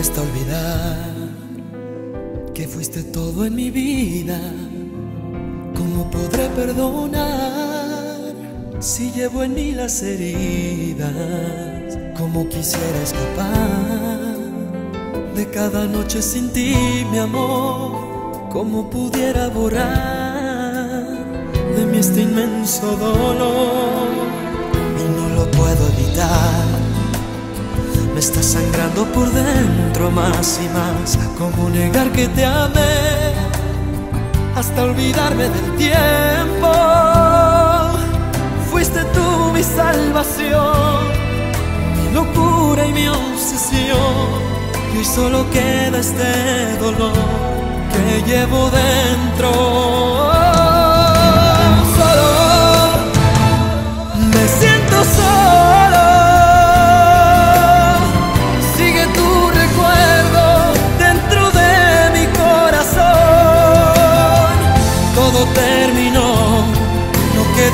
cuesta olvidar que fuiste todo en mi vida. ¿Cómo podré perdonar si llevo en mí las heridas? ¿Cómo quisiera escapar de cada noche sin ti, mi amor? ¿Cómo pudiera borrar de mí este inmenso dolor? Y no lo puedo evitar me está sangrando por dentro más y más. ¿Cómo negar que te amé? Hasta olvidarme del tiempo. Fuiste tú mi salvación, mi locura y mi obsesión. Y solo queda este dolor que llevo dentro.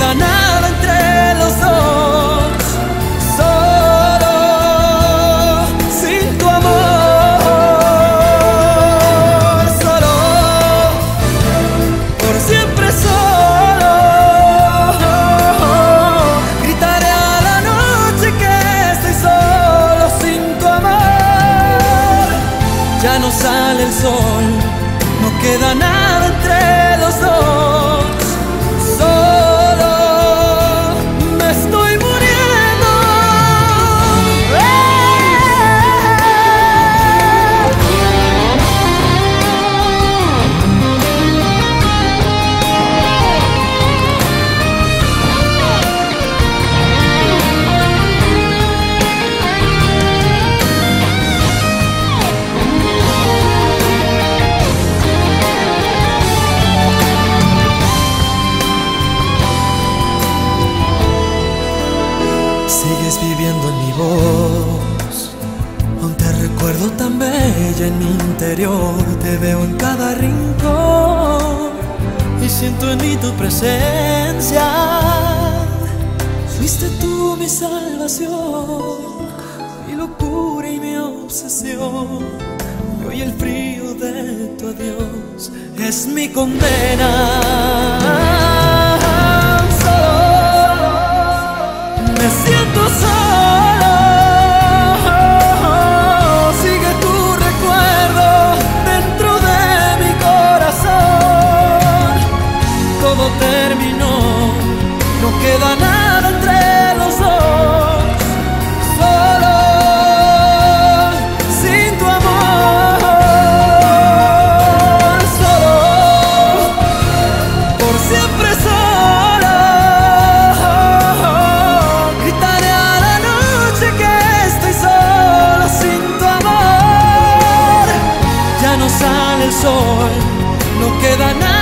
Nada entre los dos. Solo sin tu amor. Solo por siempre solo. Gritaré a la noche que estoy solo sin tu amor. Ya no sale el sol, no queda nada voz. Aún te recuerdo tan bella en mi interior. Te veo en cada rincón. Y siento en mí tu presencia. Fuiste tú mi salvación. Mi locura y mi obsesión. Y hoy el frío de tu adiós es mi condena. me siento solo. terminó, no queda nada entre los dos, solo sin tu amor, solo por siempre solo. Gritaré a la noche que estoy solo sin tu amor, ya no sale el sol, no queda nada.